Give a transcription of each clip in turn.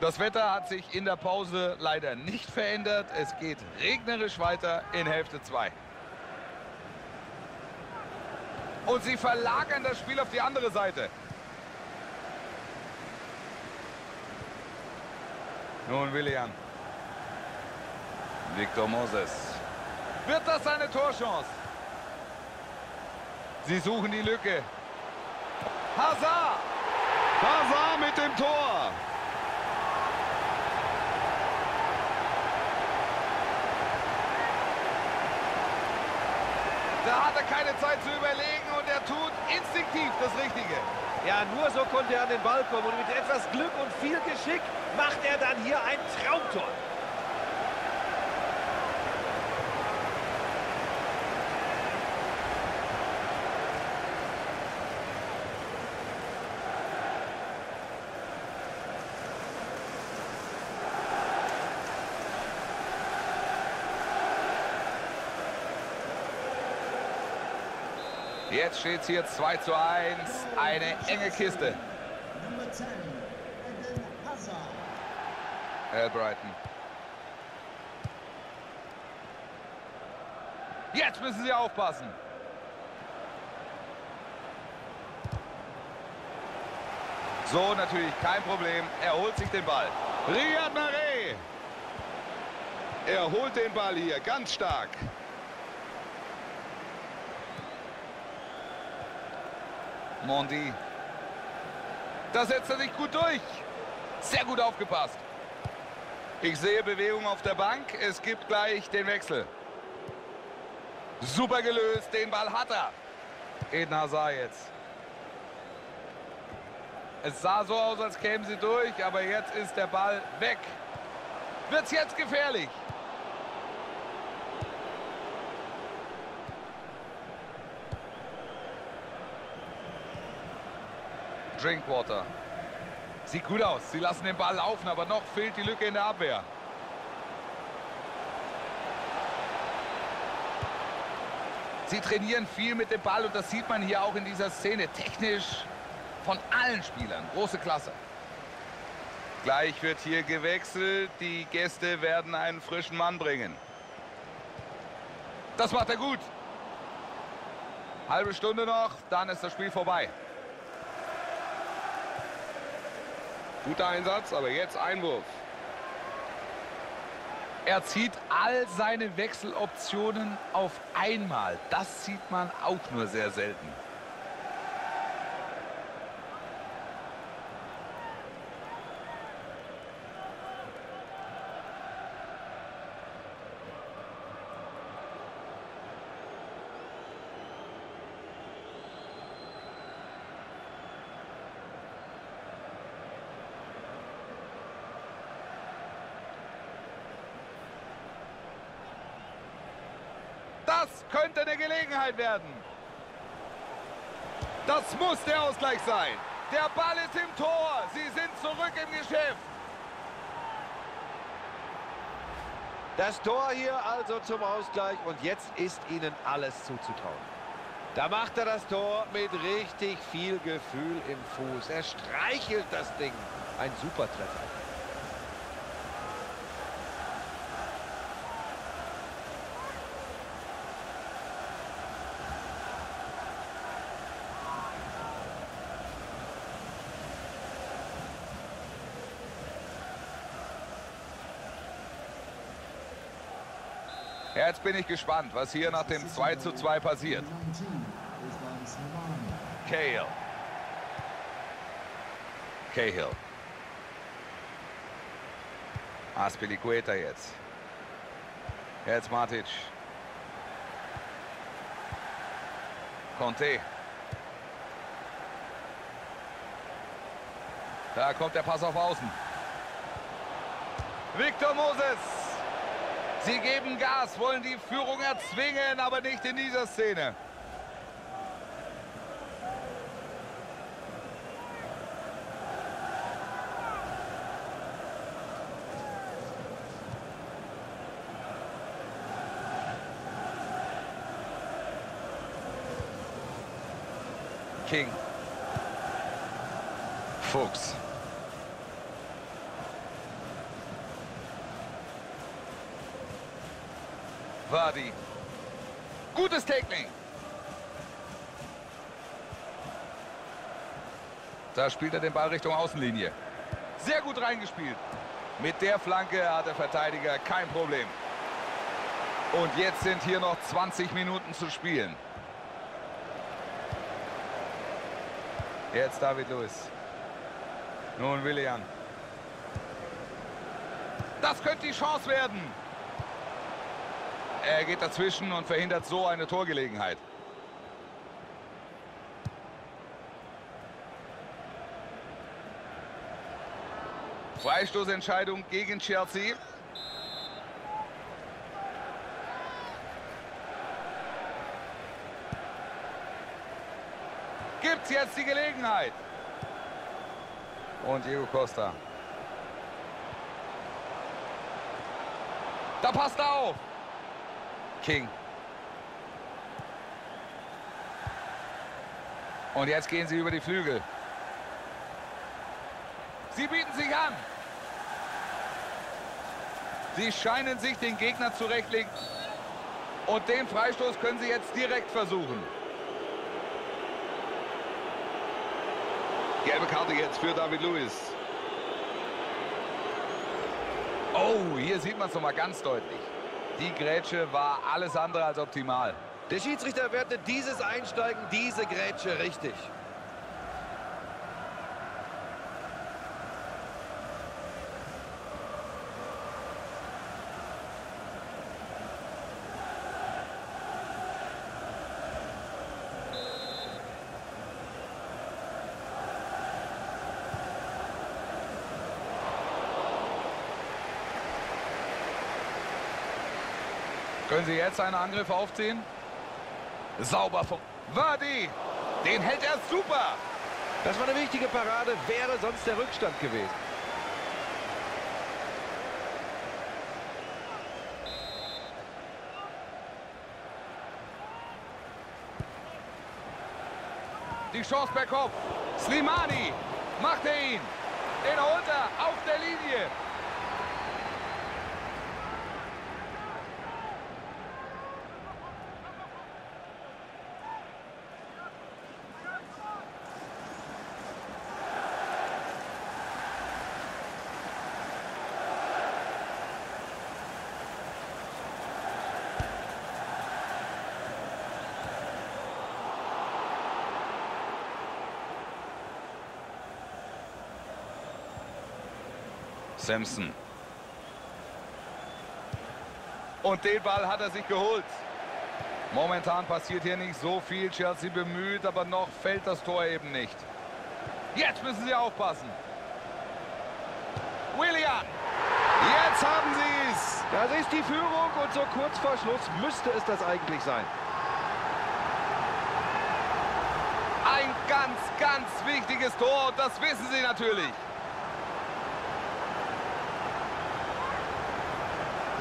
Das Wetter hat sich in der Pause leider nicht verändert. Es geht regnerisch weiter in Hälfte 2. Und sie verlagern das Spiel auf die andere Seite. Nun William. Victor Moses. Wird das seine Torchance? Sie suchen die Lücke. Hazard! Hazard mit dem Tor. Da hat er keine Zeit zu überlegen und er tut instinktiv das Richtige. Ja, nur so konnte er an den Ball kommen und mit etwas Glück und viel Geschick macht er dann hier ein Traumtor. Jetzt steht es hier 2 zu 1. Eine enge Kiste. Number 10, Eden Hazard. Albrighton. Jetzt müssen sie aufpassen. So, natürlich kein Problem. Er holt sich den Ball. Riyad Mahrez. Er holt den Ball hier, ganz stark. Mondi. Da setzt er sich gut durch. Sehr gut aufgepasst. Ich sehe Bewegung auf der Bank. Es gibt gleich den Wechsel. Super gelöst. Den Ball hat er. Eden Hazard jetzt. Es sah so aus, als kämen sie durch, aber jetzt ist der Ball weg. Wird's jetzt gefährlich? Drinkwater. Sieht gut aus. Sie lassen den Ball laufen, aber noch fehlt die Lücke in der Abwehr. Sie trainieren viel mit dem Ball und das sieht man hier auch in dieser Szene. Technisch von allen Spielern. Große Klasse. Gleich wird hier gewechselt. Die Gäste werden einen frischen Mann bringen. Das macht er gut. Halbe Stunde noch, dann ist das Spiel vorbei. Guter Einsatz, aber jetzt Einwurf. Er zieht all seine Wechseloptionen auf einmal. Das sieht man auch nur sehr selten. Das könnte eine Gelegenheit werden. Das muss der Ausgleich sein. Der Ball ist im Tor. Sie sind zurück im Geschäft. Das Tor hier also zum Ausgleich und jetzt ist ihnen alles zuzutrauen. Da macht er das Tor mit richtig viel Gefühl im Fuß. Er streichelt das Ding. Ein super Treffer. Jetzt bin ich gespannt, was hier nach dem 2 zu 2 passiert. 19 is by Savani. Cahill. Cahill. Aspilicueta jetzt. Jetzt Matic. Conte. Da kommt der Pass auf Außen. Victor Moses. Sie geben Gas, wollen die Führung erzwingen, aber nicht in dieser Szene. King. Fuchs. Wadi. Gutes Tackling. Da spielt er den Ball Richtung Außenlinie. Sehr gut reingespielt. Mit der Flanke hat der Verteidiger kein Problem. Und jetzt sind hier noch 20 Minuten zu spielen. Jetzt David Lewis. Nun Willian. Das könnte die Chance werden. Er geht dazwischen und verhindert so eine Torgelegenheit. Freistoßentscheidung gegen Chelsea. Gibt es jetzt die Gelegenheit. Und Diego Costa. Da passt er auf. King. Und jetzt gehen sie über die Flügel. Sie bieten sich an. Sie scheinen sich den Gegner zurechtlegen. Und den Freistoß können sie jetzt direkt versuchen. Gelbe Karte jetzt für David Lewis. Oh, hier sieht man es nochmal ganz deutlich. Die Grätsche war alles andere als optimal. Der Schiedsrichter wertet dieses Einsteigen, diese Grätsche richtig. Können Sie jetzt einen Angriff aufziehen? Sauber von Wadi. Den hält er super. Das war eine wichtige Parade, wäre sonst der Rückstand gewesen. Die Chance per Kopf. Slimani macht er ihn. Den holt er auf der Linie. Simpson. Und den Ball hat er sich geholt. Momentan passiert hier nicht so viel. Chelsea bemüht, aber noch fällt das Tor eben nicht. Jetzt müssen sie aufpassen. William. Jetzt haben sie es. Das ist die Führung und so kurz vor Schluss müsste es das eigentlich sein. Ein ganz, ganz wichtiges Tor und das wissen sie natürlich.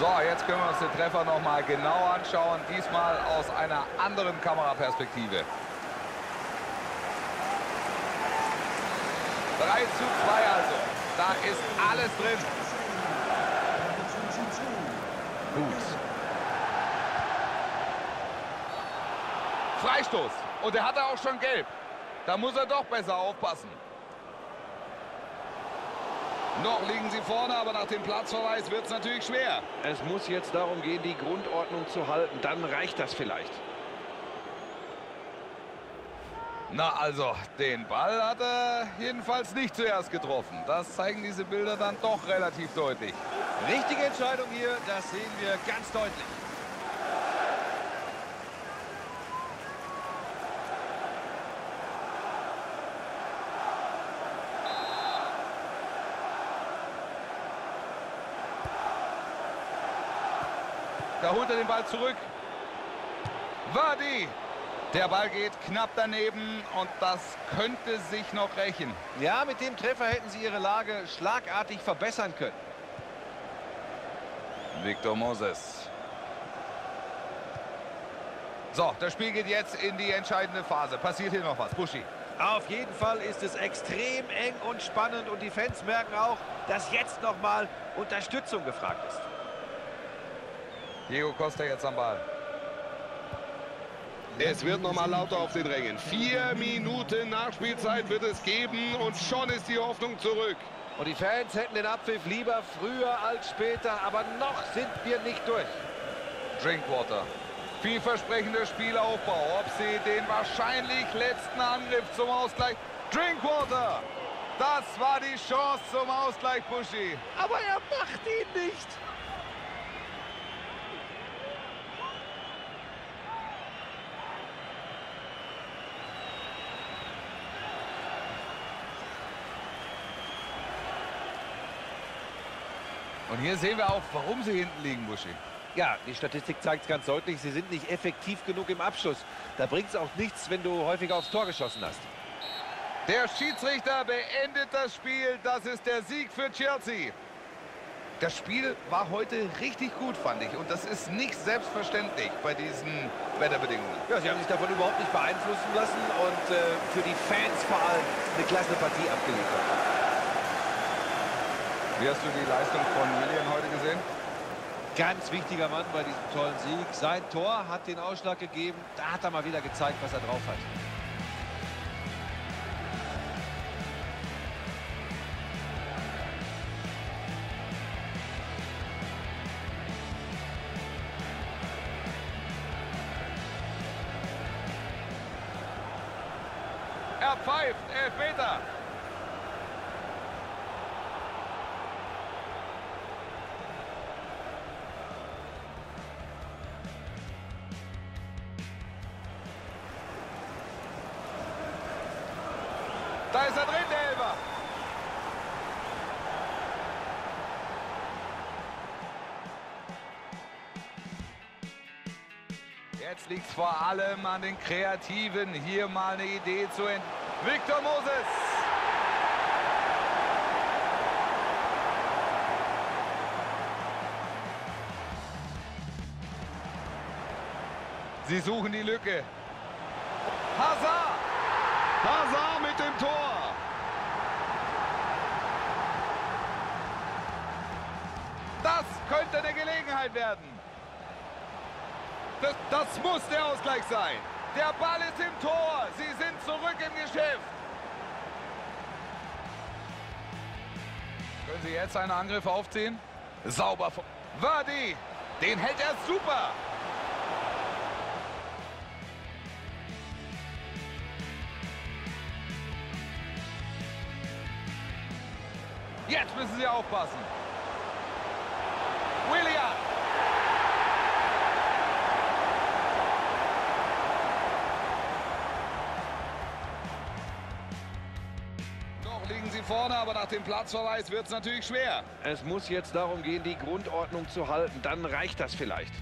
So, jetzt können wir uns den Treffer noch mal genau anschauen. Diesmal aus einer anderen Kameraperspektive. 3 zu 2 also. Da ist alles drin. Gut. Freistoß. Und er auch schon gelb. Da muss er doch besser aufpassen. Noch liegen sie vorne, aber nach dem Platzverweis wird es natürlich schwer. Es muss jetzt darum gehen, die Grundordnung zu halten. Dann reicht das vielleicht. Na also, den Ball hat er jedenfalls nicht zuerst getroffen. Das zeigen diese Bilder dann doch relativ deutlich. Richtige Entscheidung hier, das sehen wir ganz deutlich. Da holt er den Ball zurück. Wadi. Der Ball geht knapp daneben und das könnte sich noch rächen. Ja, mit dem Treffer hätten sie ihre Lage schlagartig verbessern können. Victor Moses. So, das Spiel geht jetzt in die entscheidende Phase. Passiert hier noch was? Buschi. Auf jeden Fall ist es extrem eng und spannend und die Fans merken auch, dass jetzt noch mal Unterstützung gefragt ist. Diego Costa jetzt am Ball. Es wird noch mal lauter auf den Rängen. Vier Minuten Nachspielzeit wird es geben und schon ist die Hoffnung zurück. Und die Fans hätten den Abpfiff lieber früher als später, aber noch sind wir nicht durch. Drinkwater. Vielversprechender Spielaufbau. Ob sie den wahrscheinlich letzten Angriff zum Ausgleich... Drinkwater! Das war die Chance zum Ausgleich, Buschi. Aber er macht ihn nicht. Und hier sehen wir auch, warum sie hinten liegen, Buschi. Ja, die Statistik zeigt es ganz deutlich, sie sind nicht effektiv genug im Abschluss. Da bringt es auch nichts, wenn du häufiger aufs Tor geschossen hast. Der Schiedsrichter beendet das Spiel. Das ist der Sieg für Chelsea. Das Spiel war heute richtig gut, fand ich. Und das ist nicht selbstverständlich bei diesen Wetterbedingungen. Ja, sie haben sich davon überhaupt nicht beeinflussen lassen und äh, für die Fans vor allem eine klasse Partie abgeliefert. Wie hast du die Leistung von William heute gesehen? Ganz wichtiger Mann bei diesem tollen Sieg. Sein Tor hat den Ausschlag gegeben. Da hat er mal wieder gezeigt, was er drauf hat. Da ist er drin, der Elfer. Jetzt liegt es vor allem an den Kreativen, hier mal eine Idee zu ent... Victor Moses! Sie suchen die Lücke. Hazard! Hazard mit dem Tor. Das könnte eine Gelegenheit werden. Das, das muss der Ausgleich sein. Der Ball ist im Tor. Sie sind zurück im Geschäft. Können Sie jetzt einen Angriff aufziehen? Sauber. Verdi. Den hält er super. Müssen Sie aufpassen. William. Noch liegen sie vorne, aber nach dem Platzverweis wird es natürlich schwer. Es muss jetzt darum gehen, die Grundordnung zu halten. Dann reicht das vielleicht.